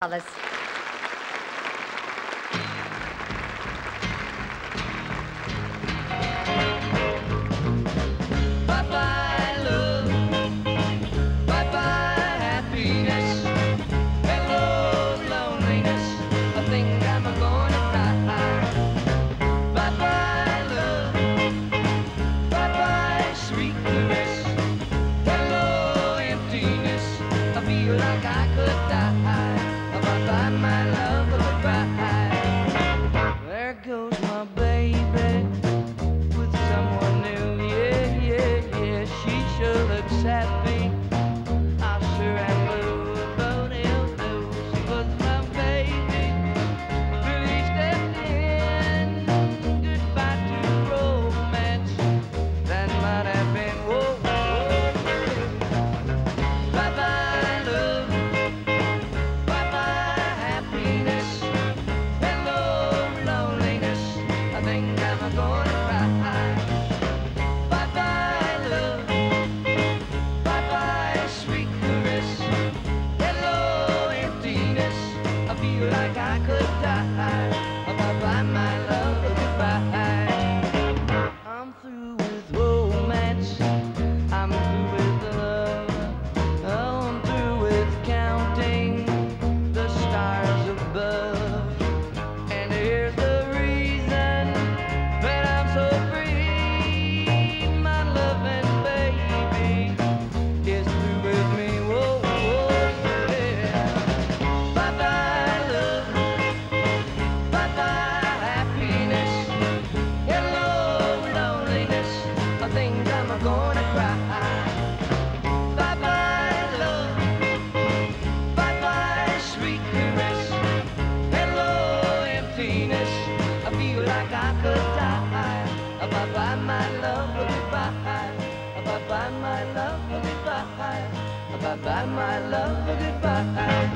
Alice. Looks die. Bye, bye, love. Bye bye, sweet caress. Hello, emptiness. I feel like I could die. Above bye, my love, goodbye.